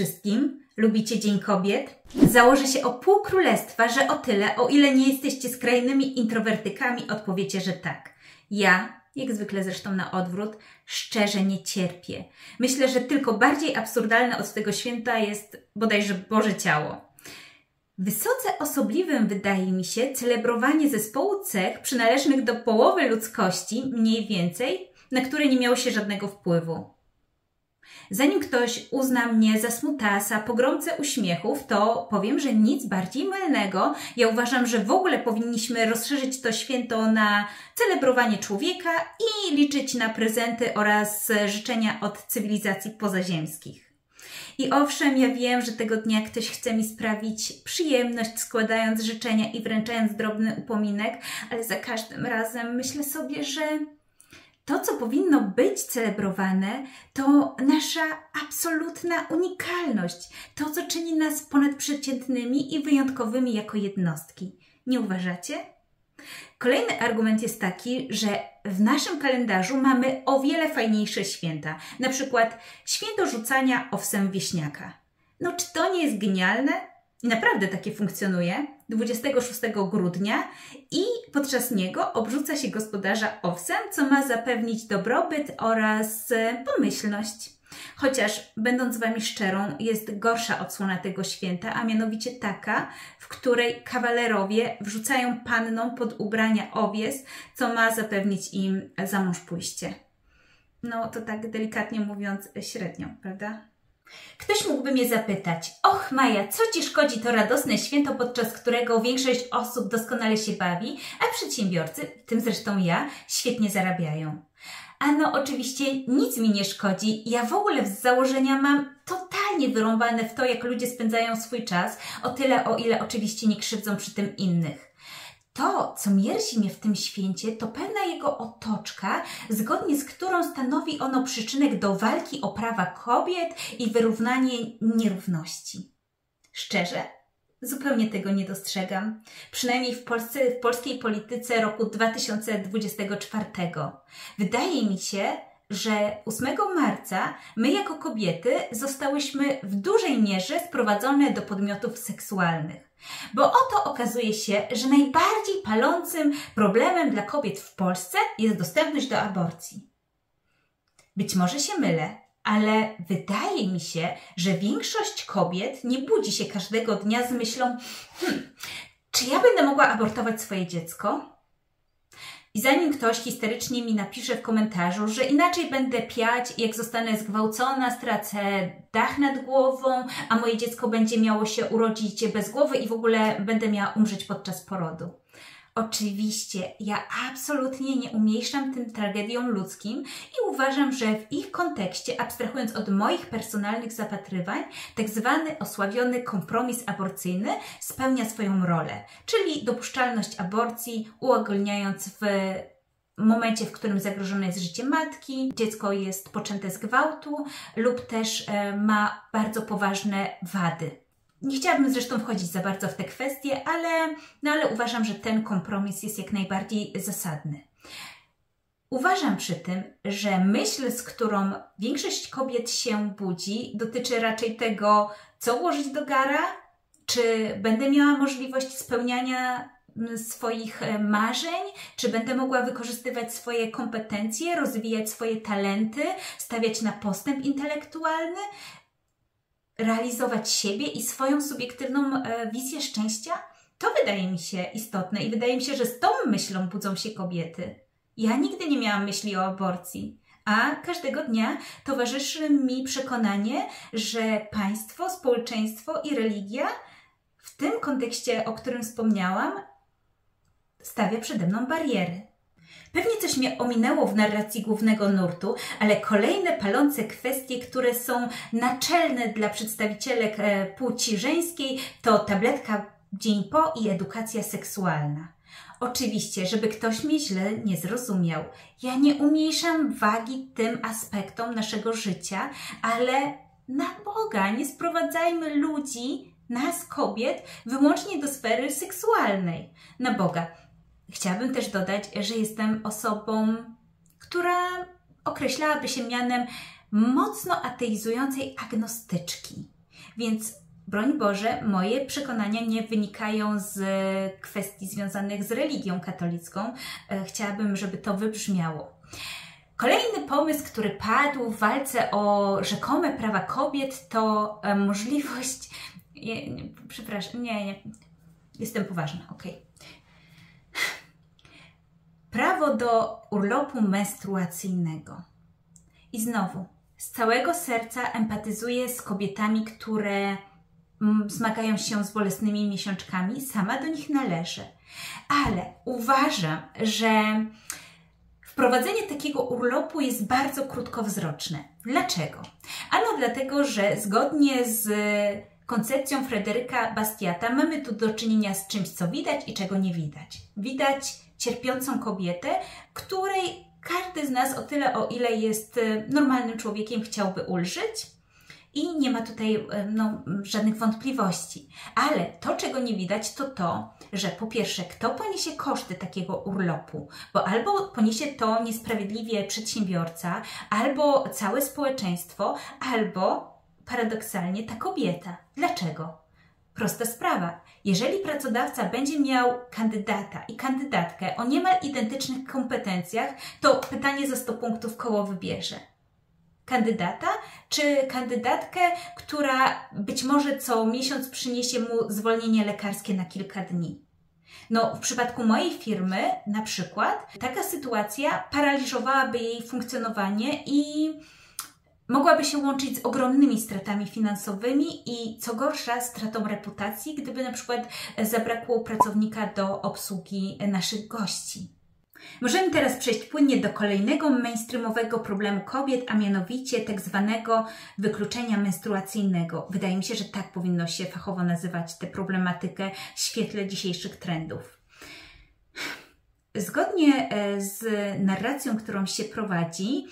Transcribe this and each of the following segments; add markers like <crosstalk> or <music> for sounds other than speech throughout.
wszystkim! Lubicie Dzień Kobiet? Założę się o pół królestwa, że o tyle, o ile nie jesteście skrajnymi introwertykami, odpowiecie, że tak. Ja, jak zwykle zresztą na odwrót, szczerze nie cierpię. Myślę, że tylko bardziej absurdalne od tego święta jest bodajże Boże Ciało. Wysoce osobliwym wydaje mi się celebrowanie zespołu cech przynależnych do połowy ludzkości, mniej więcej, na które nie miało się żadnego wpływu. Zanim ktoś uzna mnie za smutasa, pogromcę uśmiechów, to powiem, że nic bardziej mylnego. Ja uważam, że w ogóle powinniśmy rozszerzyć to święto na celebrowanie człowieka i liczyć na prezenty oraz życzenia od cywilizacji pozaziemskich. I owszem, ja wiem, że tego dnia ktoś chce mi sprawić przyjemność, składając życzenia i wręczając drobny upominek, ale za każdym razem myślę sobie, że to, co powinno być celebrowane, to nasza absolutna unikalność, to, co czyni nas ponadprzeciętnymi i wyjątkowymi jako jednostki. Nie uważacie? Kolejny argument jest taki, że w naszym kalendarzu mamy o wiele fajniejsze święta, na przykład święto rzucania owsem wieśniaka. No, czy to nie jest genialne? I naprawdę takie funkcjonuje. 26 grudnia i podczas niego obrzuca się gospodarza owsem, co ma zapewnić dobrobyt oraz e, pomyślność. Chociaż, będąc z Wami szczerą, jest gorsza odsłona tego święta, a mianowicie taka, w której kawalerowie wrzucają pannom pod ubrania owies, co ma zapewnić im za mąż pójście. No to tak delikatnie mówiąc średnio, prawda? Ktoś mógłby mnie zapytać, och Maja, co Ci szkodzi to radosne święto, podczas którego większość osób doskonale się bawi, a przedsiębiorcy, tym zresztą ja, świetnie zarabiają. A no oczywiście nic mi nie szkodzi. Ja w ogóle z założenia mam totalnie wyrąbane w to, jak ludzie spędzają swój czas, o tyle o ile oczywiście nie krzywdzą przy tym innych. To, co mierzi mnie w tym święcie, to pewna jego otoczka, zgodnie z którą stanowi ono przyczynek do walki o prawa kobiet i wyrównanie nierówności. Szczerze, zupełnie tego nie dostrzegam. Przynajmniej w, Polsce, w polskiej polityce roku 2024. Wydaje mi się, że 8 marca my jako kobiety zostałyśmy w dużej mierze sprowadzone do podmiotów seksualnych. Bo oto okazuje się, że najbardziej palącym problemem dla kobiet w Polsce jest dostępność do aborcji. Być może się mylę, ale wydaje mi się, że większość kobiet nie budzi się każdego dnia z myślą: hmm, czy ja będę mogła abortować swoje dziecko? I zanim ktoś histerycznie mi napisze w komentarzu, że inaczej będę piać, jak zostanę zgwałcona, stracę dach nad głową, a moje dziecko będzie miało się urodzić bez głowy i w ogóle będę miała umrzeć podczas porodu. Oczywiście, ja absolutnie nie umniejszam tym tragediom ludzkim i uważam, że w ich kontekście, abstrahując od moich personalnych zapatrywań, tak zwany osławiony kompromis aborcyjny spełnia swoją rolę, czyli dopuszczalność aborcji, uogólniając w momencie, w którym zagrożone jest życie matki, dziecko jest poczęte z gwałtu lub też e, ma bardzo poważne wady. Nie chciałabym zresztą wchodzić za bardzo w te kwestie, ale, no ale uważam, że ten kompromis jest jak najbardziej zasadny. Uważam przy tym, że myśl, z którą większość kobiet się budzi, dotyczy raczej tego, co włożyć do gara, czy będę miała możliwość spełniania swoich e, marzeń, czy będę mogła wykorzystywać swoje kompetencje, rozwijać swoje talenty, stawiać na postęp intelektualny, realizować siebie i swoją subiektywną e, wizję szczęścia? To wydaje mi się istotne i wydaje mi się, że z tą myślą budzą się kobiety. Ja nigdy nie miałam myśli o aborcji, a każdego dnia towarzyszy mi przekonanie, że państwo, społeczeństwo i religia w tym kontekście, o którym wspomniałam, stawia przede mną bariery. Pewnie coś mnie ominęło w narracji głównego nurtu, ale kolejne palące kwestie, które są naczelne dla przedstawicielek e, płci żeńskiej, to tabletka dzień po i edukacja seksualna. Oczywiście, żeby ktoś mnie źle nie zrozumiał, ja nie umniejszam wagi tym aspektom naszego życia, ale na Boga nie sprowadzajmy ludzi, nas kobiet, wyłącznie do sfery seksualnej. Na Boga. Chciałabym też dodać, że jestem osobą, która określałaby się mianem mocno ateizującej agnostyczki. Więc broń Boże, moje przekonania nie wynikają z kwestii związanych z religią katolicką. E, chciałabym, żeby to wybrzmiało. Kolejny pomysł, który padł w walce o rzekome prawa kobiet, to e, możliwość. Przepraszam, nie, nie. Jestem poważna, ok. Prawo do urlopu menstruacyjnego. I znowu, z całego serca empatyzuję z kobietami, które mm, zmagają się z bolesnymi miesiączkami, sama do nich należę. Ale uważam, że wprowadzenie takiego urlopu jest bardzo krótkowzroczne. Dlaczego? Ano dlatego, że zgodnie z koncepcją Fryderyka Bastiata mamy tu do czynienia z czymś, co widać i czego nie widać. Widać cierpiącą kobietę, której każdy z nas o tyle, o ile jest y, normalnym człowiekiem, chciałby ulżyć. I nie ma tutaj y, no, żadnych wątpliwości. Ale to, czego nie widać, to to, że po pierwsze, kto poniesie koszty takiego urlopu? Bo albo poniesie to niesprawiedliwie przedsiębiorca, albo całe społeczeństwo, albo paradoksalnie ta kobieta. Dlaczego? Prosta sprawa. Jeżeli pracodawca będzie miał kandydata i kandydatkę o niemal identycznych kompetencjach, to pytanie za 100 punktów koło wybierze. Kandydata czy kandydatkę, która być może co miesiąc przyniesie mu zwolnienie lekarskie na kilka dni? No, w przypadku mojej firmy, na przykład, taka sytuacja paraliżowałaby jej funkcjonowanie i mogłaby się łączyć z ogromnymi stratami finansowymi i co gorsza stratą reputacji, gdyby na przykład zabrakło pracownika do obsługi naszych gości. Możemy teraz przejść płynnie do kolejnego mainstreamowego problemu kobiet, a mianowicie tak zwanego wykluczenia menstruacyjnego. Wydaje mi się, że tak powinno się fachowo nazywać tę problematykę w świetle dzisiejszych trendów. Zgodnie e, z narracją, którą się prowadzi,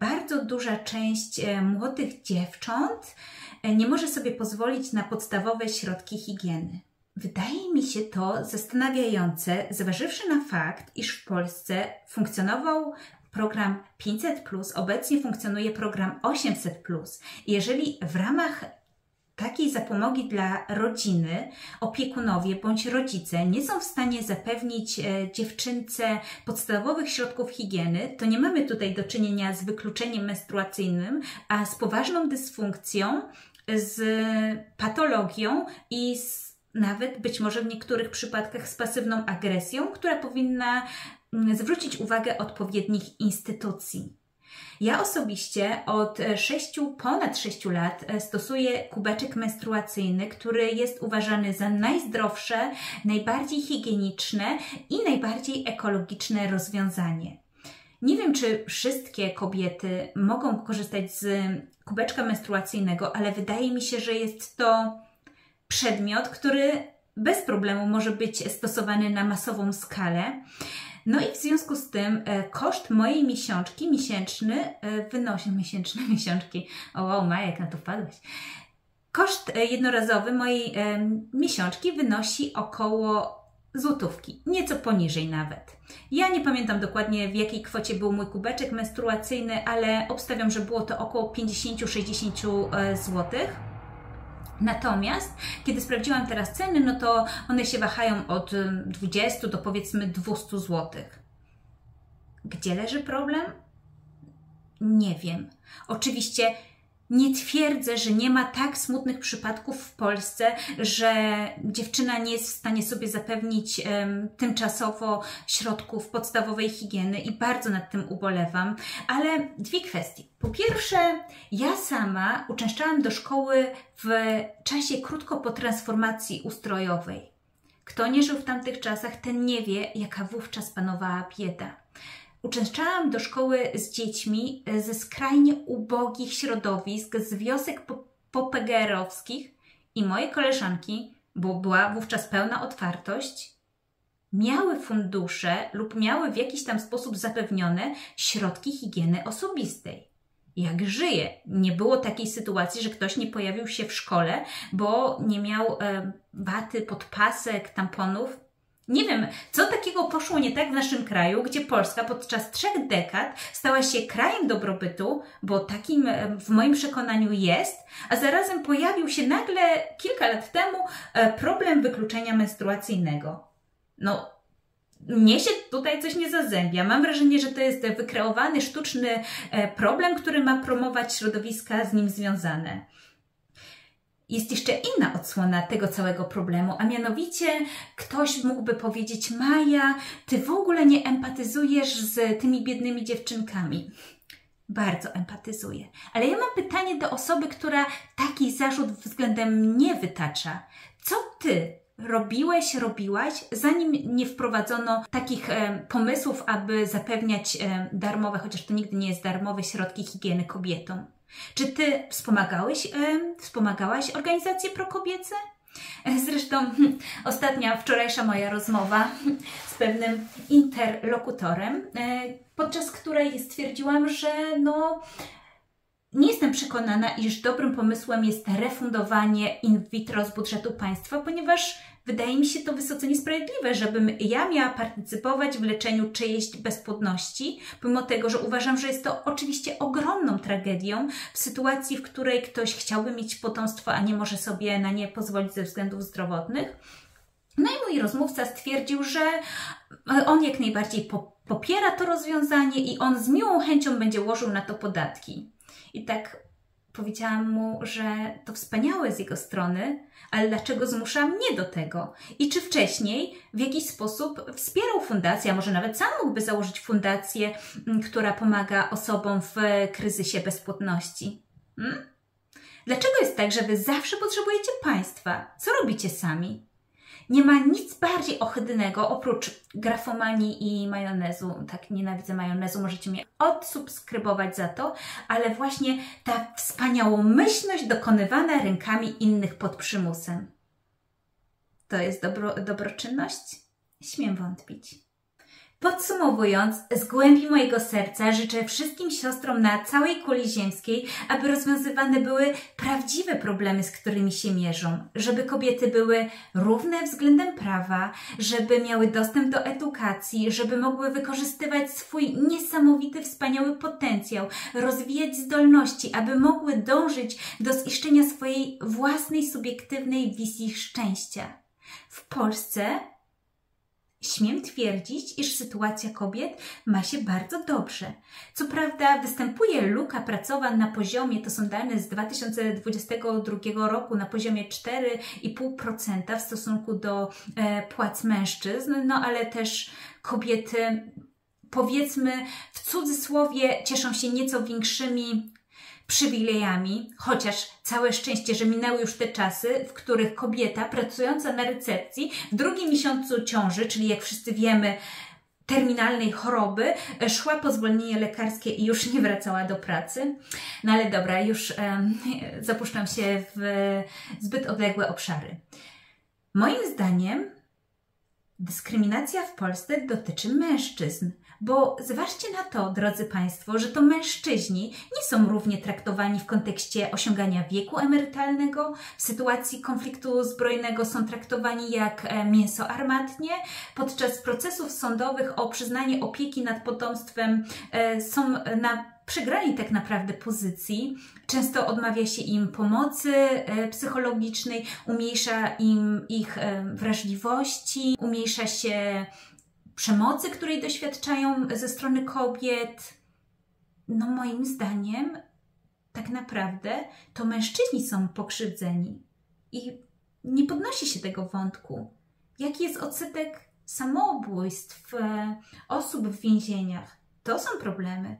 bardzo duża część e, młodych dziewcząt e, nie może sobie pozwolić na podstawowe środki higieny. Wydaje mi się to zastanawiające, zważywszy na fakt, iż w Polsce funkcjonował program 500, obecnie funkcjonuje program 800. I jeżeli w ramach takiej zapomogi dla rodziny opiekunowie bądź rodzice nie są w stanie zapewnić e, dziewczynce podstawowych środków higieny, to nie mamy tutaj do czynienia z wykluczeniem menstruacyjnym, a z poważną dysfunkcją, z patologią i z nawet być może w niektórych przypadkach z pasywną agresją, która powinna mm, zwrócić uwagę odpowiednich instytucji. Ja osobiście od 6, ponad 6 lat e, stosuję kubeczek menstruacyjny, który jest uważany za najzdrowsze, najbardziej higieniczne i najbardziej ekologiczne rozwiązanie. Nie wiem, czy wszystkie kobiety mogą korzystać z kubeczka menstruacyjnego, ale wydaje mi się, że jest to przedmiot, który bez problemu może być stosowany na masową skalę. No i w związku z tym e, koszt mojej miesiączki miesięczny e, wynosi, <laughs> miesięczne miesiączki, o wow, Majek, na to wpadłeś. Koszt e, jednorazowy mojej miesiączki wynosi około złotówki, nieco poniżej nawet. Ja nie pamiętam dokładnie w jakiej kwocie był mój kubeczek menstruacyjny, ale obstawiam, że było to około 50-60 złotych. Natomiast, kiedy sprawdziłam teraz ceny, no to one się wahają od 20 do powiedzmy 200 zł. Gdzie leży problem? Nie wiem. Oczywiście nie twierdzę, że nie ma tak smutnych przypadków w Polsce, że dziewczyna nie jest w stanie sobie zapewnić um, tymczasowo środków podstawowej higieny i bardzo nad tym ubolewam, ale dwie kwestie. Po pierwsze, ja sama uczęszczałam do szkoły w czasie krótko po transformacji ustrojowej. Kto nie żył w tamtych czasach, ten nie wie, jaka wówczas panowała bieda. Uczęszczałam do szkoły z dziećmi e, ze skrajnie ubogich środowisk, z wiosek popegerowskich i moje koleżanki, bo była wówczas pełna otwartość, miały fundusze lub miały w jakiś tam sposób zapewnione środki higieny osobistej. Jak żyje? Nie było takiej sytuacji, że ktoś nie pojawił się w szkole, bo nie miał e, baty, podpasek, tamponów. Nie wiem, co takiego poszło nie tak w naszym kraju, gdzie Polska podczas trzech dekad stała się krajem dobrobytu, bo takim e, w moim przekonaniu jest, a zarazem pojawił się nagle kilka lat temu e, problem wykluczenia menstruacyjnego. No, mnie się tutaj coś nie zazębia. Mam wrażenie, że to jest wykreowany, sztuczny e, problem, który ma promować środowiska z nim związane. Jest jeszcze inna odsłona tego całego problemu, a mianowicie ktoś mógłby powiedzieć: Maja, ty w ogóle nie empatyzujesz z tymi biednymi dziewczynkami. Bardzo empatyzuję. Ale ja mam pytanie do osoby, która taki zarzut względem mnie wytacza. Co ty robiłeś, robiłaś, zanim nie wprowadzono takich e, pomysłów, aby zapewniać e, darmowe, chociaż to nigdy nie jest darmowe, środki higieny kobietom? Czy ty wspomagałeś, e, wspomagałaś organizacje prokobiece? <laughs> Zresztą <laughs> ostatnia, wczorajsza moja rozmowa <laughs> z pewnym interlokutorem, e, podczas której stwierdziłam, że no, nie jestem przekonana, iż dobrym pomysłem jest refundowanie in vitro z budżetu państwa, ponieważ Wydaje mi się to wysoce niesprawiedliwe, żebym ja miała partycypować w leczeniu czyjejś bezpłodności, pomimo tego, że uważam, że jest to oczywiście ogromną tragedią w sytuacji, w której ktoś chciałby mieć potomstwo, a nie może sobie na nie pozwolić ze względów zdrowotnych. No i mój rozmówca stwierdził, że on jak najbardziej popiera to rozwiązanie i on z miłą chęcią będzie łożył na to podatki. I tak powiedziałam mu, że to wspaniałe z jego strony, ale dlaczego zmusza mnie do tego? I czy wcześniej w jakiś sposób wspierał fundację, a może nawet sam mógłby założyć fundację, mm, która pomaga osobom w kryzysie bezpłodności? Hmm? Dlaczego jest tak, że wy zawsze potrzebujecie państwa? Co robicie sami? Nie ma nic bardziej ohydnego oprócz grafomanii i majonezu. Tak, nienawidzę majonezu, możecie mnie odsubskrybować za to, ale właśnie ta wspaniałomyślność dokonywana rękami innych pod przymusem. To jest dobro, dobroczynność? Śmiem wątpić. Podsumowując, z głębi mojego serca życzę wszystkim siostrom na całej kuli ziemskiej, aby rozwiązywane były prawdziwe problemy, z którymi się mierzą, żeby kobiety były równe względem prawa, żeby miały dostęp do edukacji, żeby mogły wykorzystywać swój niesamowity, wspaniały potencjał, rozwijać zdolności, aby mogły dążyć do ziszczenia swojej własnej subiektywnej wizji szczęścia. W Polsce Śmiem twierdzić, iż sytuacja kobiet ma się bardzo dobrze. Co prawda występuje luka pracowa na poziomie, to są dane z 2022 roku, na poziomie 4,5% w stosunku do e, płac mężczyzn, no ale też kobiety powiedzmy w cudzysłowie cieszą się nieco większymi przywilejami, chociaż całe szczęście, że minęły już te czasy, w których kobieta pracująca na recepcji w drugim miesiącu ciąży, czyli jak wszyscy wiemy, terminalnej choroby, szła po zwolnienie lekarskie i już nie wracała do pracy. No ale dobra, już um, <laughs> zapuszczam się w zbyt odległe obszary. Moim zdaniem dyskryminacja w Polsce dotyczy mężczyzn. Bo zważcie na to, drodzy Państwo, że to mężczyźni nie są równie traktowani w kontekście osiągania wieku emerytalnego, w sytuacji konfliktu zbrojnego są traktowani jak e, mięso armatnie, podczas procesów sądowych o przyznanie opieki nad potomstwem e, są na przegrani tak naprawdę pozycji. Często odmawia się im pomocy e, psychologicznej, umniejsza im ich wrażliwości, umniejsza się przemocy, której doświadczają ze strony kobiet. No, moim zdaniem, tak naprawdę to mężczyźni są pokrzywdzeni i nie podnosi się tego wątku. Jaki jest odsetek samobójstw e, osób w więzieniach? To są problemy.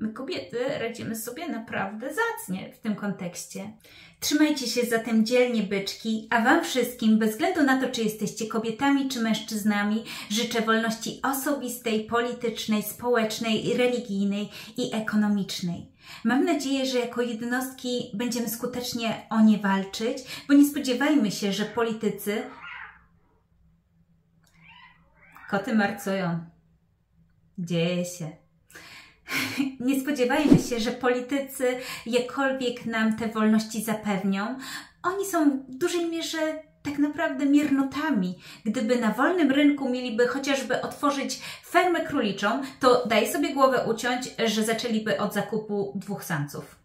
My kobiety radzimy sobie naprawdę zacnie w tym kontekście. Trzymajcie się zatem dzielnie byczki, a Wam wszystkim, bez względu na to, czy jesteście kobietami czy mężczyznami, życzę wolności osobistej, politycznej, społecznej, religijnej i ekonomicznej. Mam nadzieję, że jako jednostki będziemy skutecznie o nie walczyć, bo nie spodziewajmy się, że politycy. Koty marcują. Dzieje się. <laughs> Nie spodziewajmy się, że politycy jakkolwiek nam te wolności zapewnią. Oni są w dużej mierze tak naprawdę miernotami. Gdyby na wolnym rynku mieliby chociażby otworzyć fermę króliczą, to daj sobie głowę uciąć, że zaczęliby od zakupu dwóch samców.